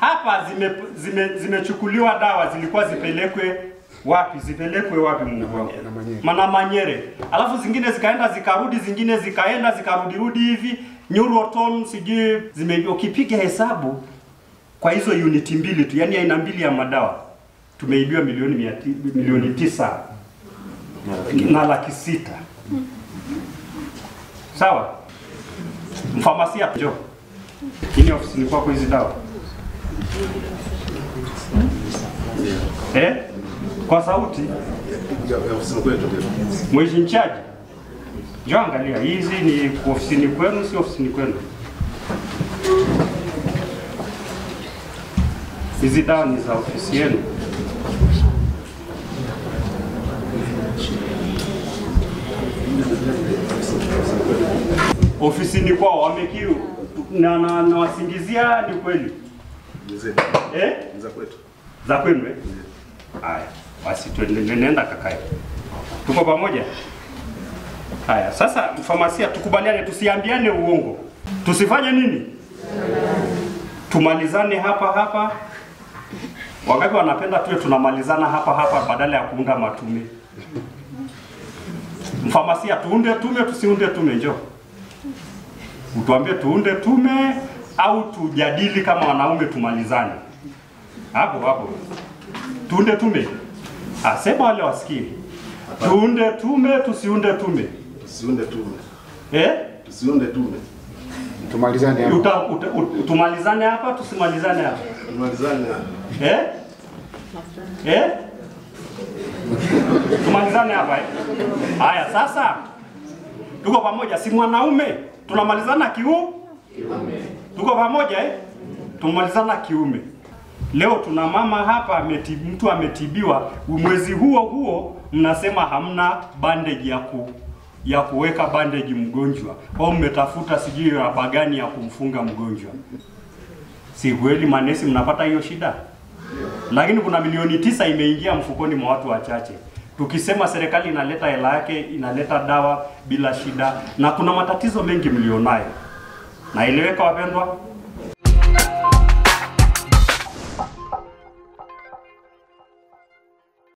hapa zimechukuliwa zime, zime, zimechukuliwa dawa zilikuwa zipelekwe wapi? Zipelekwe wapi Mungu wangu? Mana Manyere. Alafu zingine zikaenda zikarudi, zingine zikaenda zikarudi rudi hivi. Neuroton sijui zime ukipiga hesabu kwa hizo uniti mbili tu, yani aina mbili ya madawa tumeibiwa milioni mia milioni tisa na laki sita. Sawa? Mfamasia njoo. Hii ni ofisini kwako hizi dawa. Eh? Kwa sauti. Mwishi nchaji. Njoo angalia, hizi ni ofisini kwenu, si ofisini kwenu? Hizi dawa ni za ofisi yenu. Ofisini kwao wamekiri na, na, na wasingizia ni kweli eh? Za kwetu. za kwenu eh? Haya, basi tuende, nenda kakae. Tuko pamoja? Haya, sasa mfamasia, tukubaliane, tusiambiane uongo, tusifanye nini, tumalizane hapa hapa. Wangapi wanapenda tuwe tunamalizana hapa hapa badala ya kuunda matume? Mfamasia, tuunde tume, tusiunde tume? Njoo utuambie tuunde tume au tujadili kama wanaume tumalizane hapo hapo. Tuunde tume? Ah, sema wale wasikie. Tuunde tume, tusiunde tume? Tusiunde tume. Eh? Tusiunde tume. Tumalizane hapa, Uta, uta, ut, tumalizane hapa, tusimalizane hapa? Tumalizane. hapa Eh? Eh? Tumalizane hapa eh? Haya sasa. Tuko pamoja, si mwanaume. Tunamalizana kiu? Tuko pamoja eh? Tunamalizana kiume. Leo tuna mama hapa ameti, mtu ametibiwa mwezi huo huo, mnasema hamna bandage ya ku ya kuweka bandage mgonjwa, au mmetafuta sijui raba gani ya kumfunga mgonjwa. Si kweli manesi, mnapata hiyo shida? Lakini kuna milioni tisa imeingia mfukoni mwa watu wachache. Tukisema serikali inaleta hela yake, inaleta dawa bila shida, na kuna matatizo mengi mlionayo. Naeleweka wapendwa?